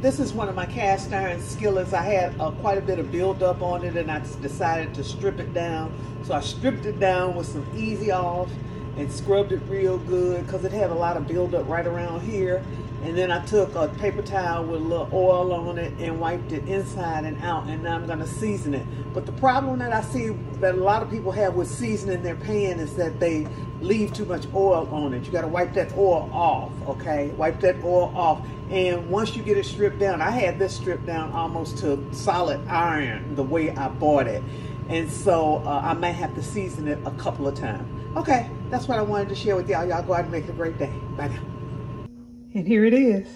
this is one of my cast iron skillets. I had uh, quite a bit of buildup on it and I decided to strip it down. So I stripped it down with some easy off and scrubbed it real good because it had a lot of buildup right around here. And then I took a paper towel with a little oil on it and wiped it inside and out. And now I'm going to season it. But the problem that I see that a lot of people have with seasoning their pan is that they leave too much oil on it. You got to wipe that oil off, okay? Wipe that oil off. And once you get it stripped down, I had this stripped down almost to solid iron the way I bought it. And so uh, I may have to season it a couple of times. Okay, that's what I wanted to share with y'all. Y'all go out and make a great day. Bye now. And here it is.